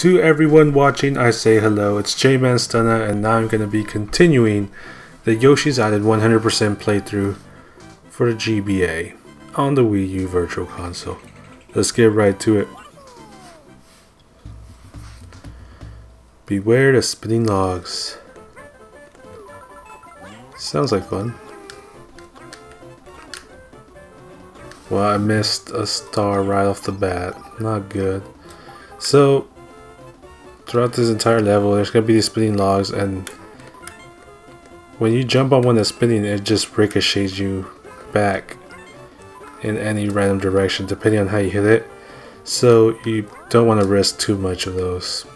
To everyone watching, I say hello. It's J-Man Stunna, and now I'm going to be continuing the Yoshi's Island 100% playthrough for the GBA on the Wii U Virtual Console. Let's get right to it. Beware the spinning logs. Sounds like fun. Well, I missed a star right off the bat. Not good. So, throughout this entire level, there's going to be these spinning logs, and when you jump on one that's spinning, it just ricochets you back in any random direction, depending on how you hit it. So, you don't want to risk too much of those.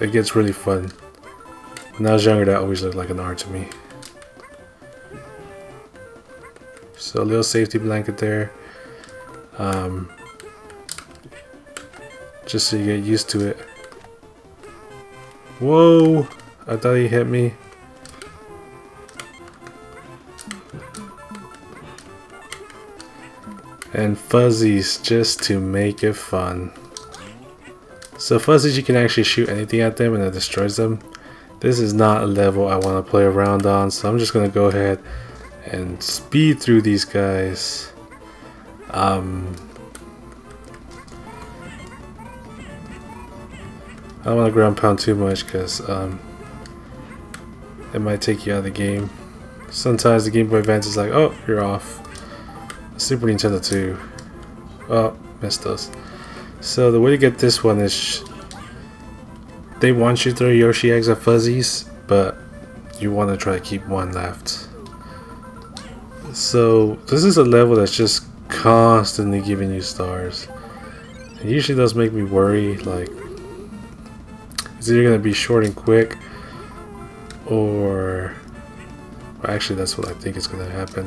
It gets really fun. When I was younger, that always looked like an art to me. So, a little safety blanket there. Um, just so you get used to it. Whoa! I thought he hit me. And fuzzies just to make it fun. So fuzzies you can actually shoot anything at them and it destroys them. This is not a level I want to play around on so I'm just going to go ahead and speed through these guys. Um, I don't want to ground pound too much because um, it might take you out of the game. Sometimes the Game Boy Advance is like, oh, you're off. Super Nintendo 2. Oh, missed us. So the way to get this one is they want you to throw Yoshi eggs at fuzzies, but you want to try to keep one left. So this is a level that's just constantly giving you stars. It usually does make me worry, like it's either going to be short and quick? Or actually that's what I think is going to happen.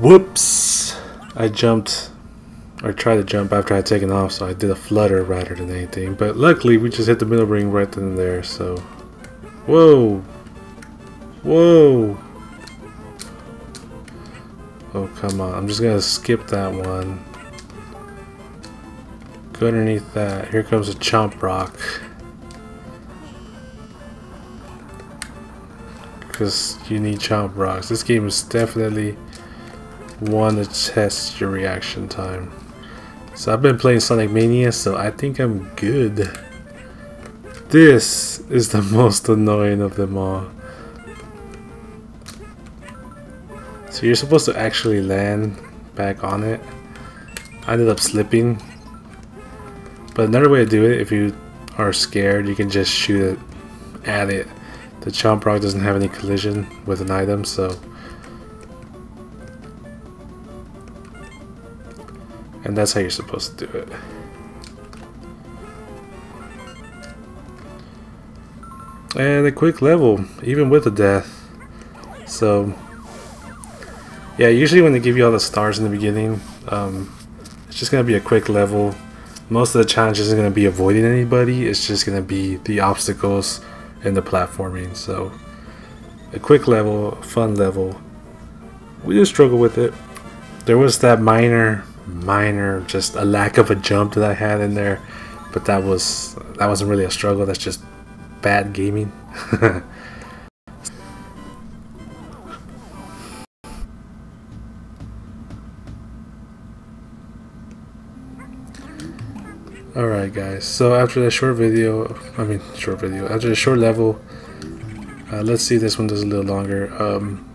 Whoops! I jumped or tried to jump after I had taken off so I did a flutter rather than anything. But luckily we just hit the middle ring right then and there so. Whoa! Whoa Oh, come on. I'm just going to skip that one. Go underneath that. Here comes a chomp rock. Because you need chomp rocks. This game is definitely one to test your reaction time. So I've been playing Sonic Mania, so I think I'm good. This is the most annoying of them all. You're supposed to actually land back on it. I ended up slipping. But another way to do it, if you are scared, you can just shoot it at it. The Chomp Rock doesn't have any collision with an item, so... And that's how you're supposed to do it. And a quick level, even with the death. So, yeah, usually when they give you all the stars in the beginning, um, it's just going to be a quick level. Most of the challenge isn't going to be avoiding anybody, it's just going to be the obstacles and the platforming. So, a quick level, fun level. We just struggle with it. There was that minor, minor, just a lack of a jump that I had in there, but that was that wasn't really a struggle. That's just bad gaming. Alright guys, so after that short video, I mean short video, after the short level, uh, let's see this one does a little longer. Um,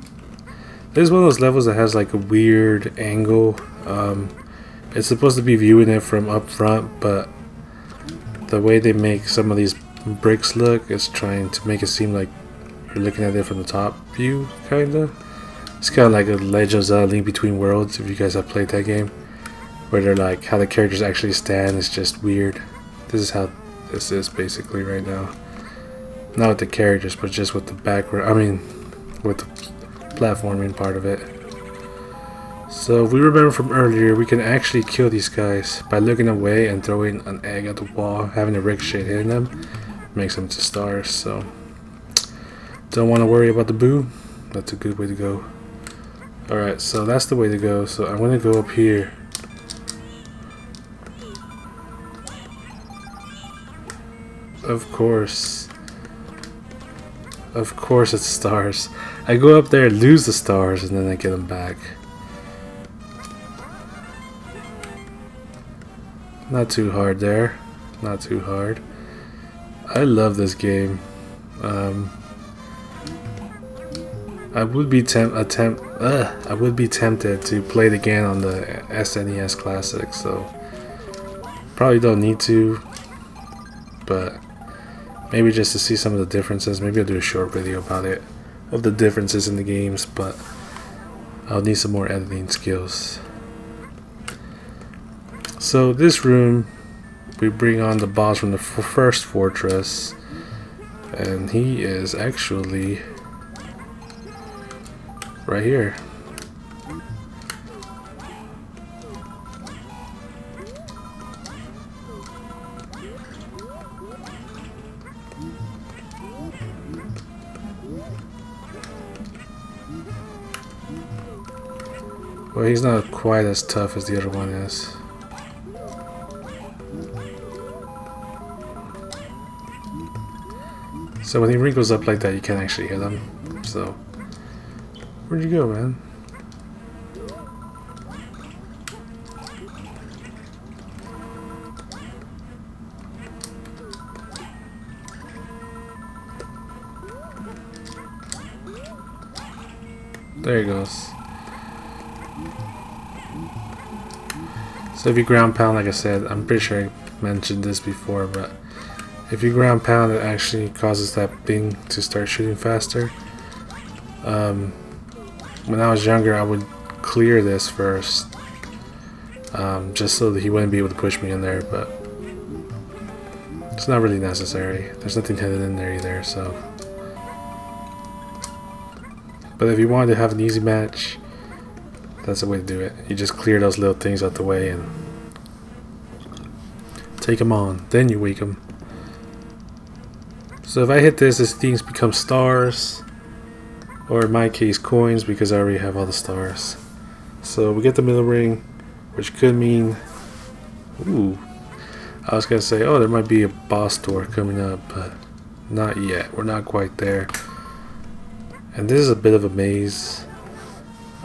this is one of those levels that has like a weird angle. Um, it's supposed to be viewing it from up front, but the way they make some of these bricks look is trying to make it seem like you're looking at it from the top view, kinda. It's kind of like a Legend of Zelda Link Between Worlds, if you guys have played that game where they're like how the characters actually stand is just weird. This is how this is basically right now. Not with the characters, but just with the background. I mean, with the platforming part of it. So if we remember from earlier, we can actually kill these guys by looking away and throwing an egg at the wall, having a ricochet hitting them, makes them to stars. So don't want to worry about the boo. That's a good way to go. Alright, so that's the way to go. So I'm going to go up here. Of course. Of course it's stars. I go up there, lose the stars, and then I get them back. Not too hard there. Not too hard. I love this game. Um, I would be temp attempt uh, I would be tempted to play it again on the SNES Classic, so probably don't need to, but maybe just to see some of the differences. Maybe I'll do a short video about it of the differences in the games, but I'll need some more editing skills. So this room, we bring on the boss from the first fortress, and he is actually right here. Well, he's not quite as tough as the other one is. So when he wrinkles up like that, you can't actually hit him. So, where'd you go, man? There he goes. So if you ground pound, like I said, I'm pretty sure I mentioned this before, but if you ground pound, it actually causes that thing to start shooting faster. Um, when I was younger, I would clear this first, um, just so that he wouldn't be able to push me in there, but it's not really necessary. There's nothing hidden in there either, so. But if you wanted to have an easy match, that's the way to do it. You just clear those little things out the way and take them on. Then you wake them. So if I hit this, these things become stars. Or in my case, coins because I already have all the stars. So we get the middle ring, which could mean... Ooh. I was going to say, oh, there might be a boss door coming up, but not yet. We're not quite there. And this is a bit of a maze.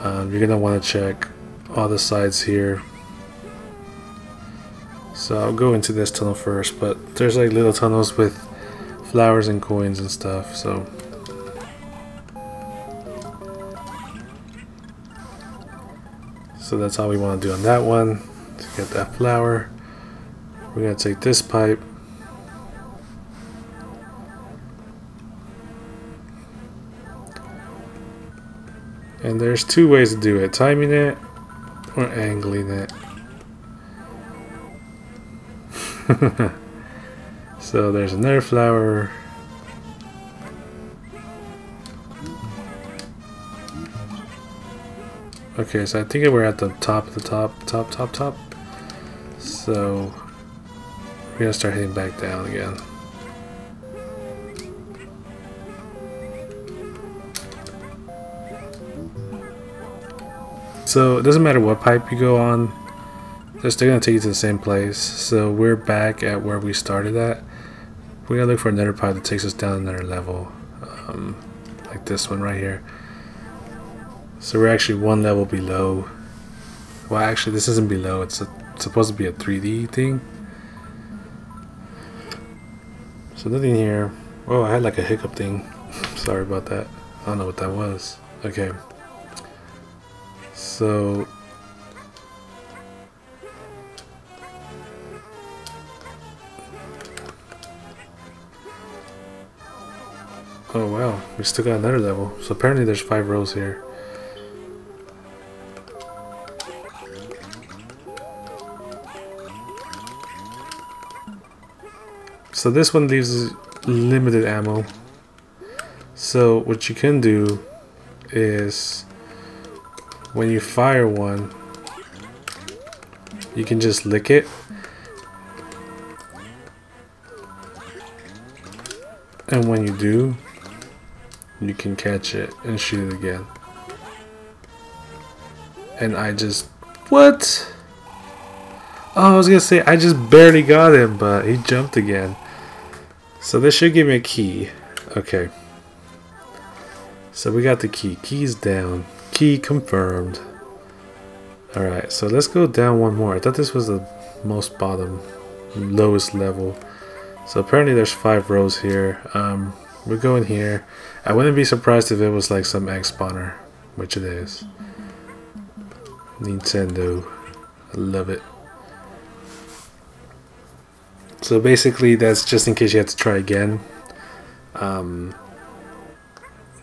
Um, you're gonna want to check all the sides here. So I'll go into this tunnel first, but there's like little tunnels with flowers and coins and stuff, so So that's all we want to do on that one to get that flower. We're going to take this pipe And there's two ways to do it, timing it or angling it. so there's another flower. Okay, so I think we're at the top of the top, top, top, top. So we're gonna start heading back down again. So it doesn't matter what pipe you go on, they're still going to take you to the same place. So we're back at where we started at. We're going to look for another pipe that takes us down another level. Um, like this one right here. So we're actually one level below. Well, actually, this isn't below. It's, a, it's supposed to be a 3D thing. So nothing here. Oh, I had like a hiccup thing. Sorry about that. I don't know what that was. Okay. So Oh wow, we still got another level. So apparently there's five rows here. So this one leaves limited ammo. So what you can do is when you fire one, you can just lick it. And when you do, you can catch it and shoot it again. And I just... What? Oh, I was gonna say, I just barely got him, but he jumped again. So this should give me a key. Okay. So we got the key. Key's down. Key confirmed. Alright, so let's go down one more. I thought this was the most bottom, lowest level. So apparently there's five rows here. Um, we're going here. I wouldn't be surprised if it was like some egg spawner, which it is. Nintendo. I love it. So basically that's just in case you have to try again. Um,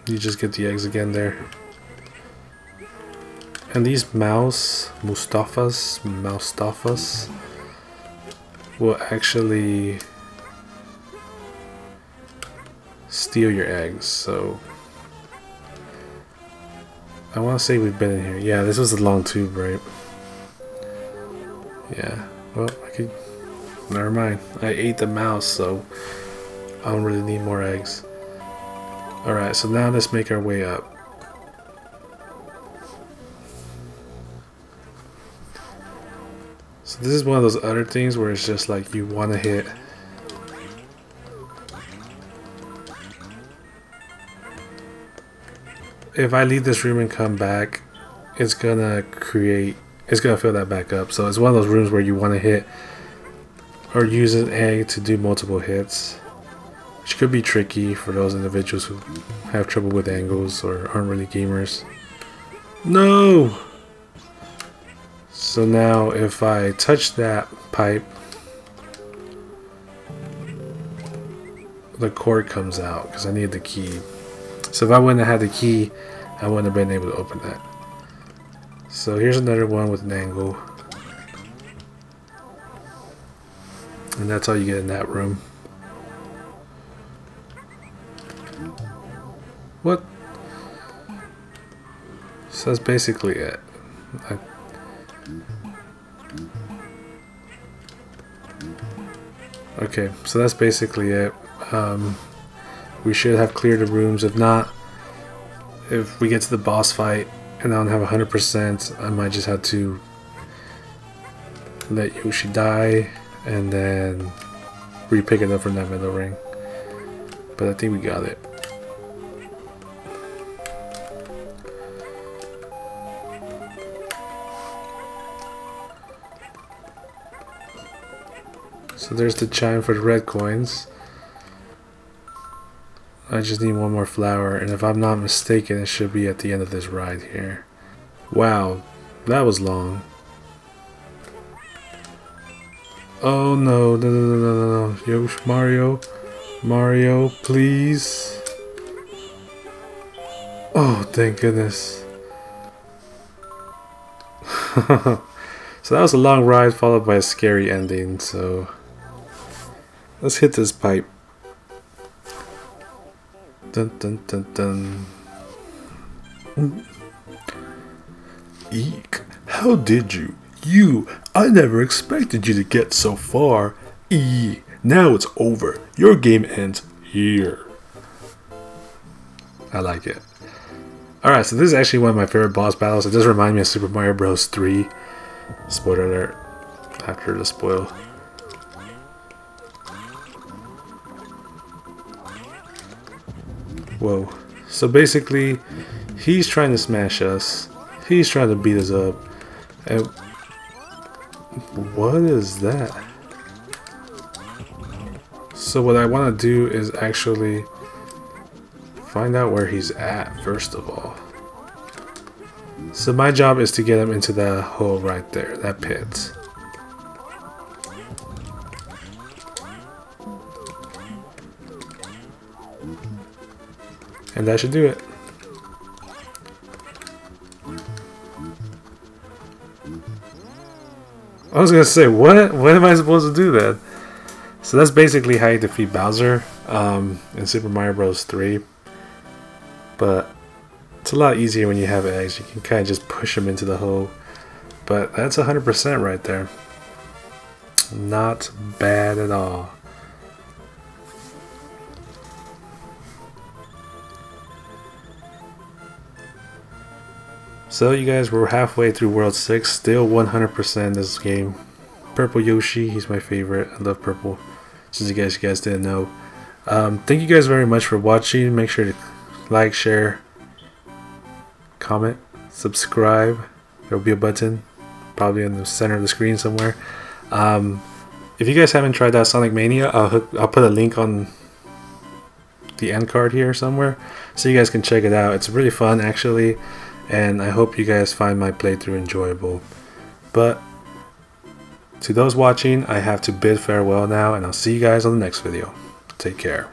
you just get the eggs again there. And these mouse, Mustafas, Moustafas, will actually steal your eggs, so... I want to say we've been in here. Yeah, this was a long tube, right? Yeah, well, I could... Never mind. I ate the mouse, so I don't really need more eggs. Alright, so now let's make our way up. So this is one of those other things where it's just like you want to hit. If I leave this room and come back it's gonna create it's gonna fill that back up. So it's one of those rooms where you want to hit or use an egg to do multiple hits which could be tricky for those individuals who have trouble with angles or aren't really gamers. No so now if I touch that pipe, the cord comes out because I need the key. So if I wouldn't have had the key, I wouldn't have been able to open that. So here's another one with an angle. And that's all you get in that room. What? So that's basically it. I Okay, so that's basically it. Um, we should have cleared the rooms. If not, if we get to the boss fight and I don't have 100%, I might just have to let Yoshi die and then re-pick it up from that middle ring. But I think we got it. So there's the chime for the red coins. I just need one more flower, and if I'm not mistaken, it should be at the end of this ride here. Wow, that was long. Oh no, no, no, no, no, no, Yo, Mario, Mario, please. Oh, thank goodness. so that was a long ride followed by a scary ending, so... Let's hit this pipe. Dun dun dun dun. Eek, how did you? You, I never expected you to get so far. Eek, now it's over. Your game ends here. I like it. Alright, so this is actually one of my favorite boss battles. It does remind me of Super Mario Bros. 3. Spoiler alert. After the spoil. Whoa. So basically, he's trying to smash us. He's trying to beat us up. And what is that? So what I want to do is actually find out where he's at first of all. So my job is to get him into that hole right there, that pit. And that should do it. I was gonna say, what? When am I supposed to do that? So that's basically how you defeat Bowser um, in Super Mario Bros. 3. But it's a lot easier when you have eggs. You can kind of just push them into the hole. But that's 100% right there. Not bad at all. So you guys, we're halfway through World 6, still 100% this game. Purple Yoshi, he's my favorite. I love purple, since you guys, you guys didn't know. Um, thank you guys very much for watching. Make sure to like, share, comment, subscribe. There will be a button, probably in the center of the screen somewhere. Um, if you guys haven't tried out Sonic Mania, I'll, hook, I'll put a link on the end card here somewhere so you guys can check it out. It's really fun actually and I hope you guys find my playthrough enjoyable. But to those watching, I have to bid farewell now and I'll see you guys on the next video. Take care.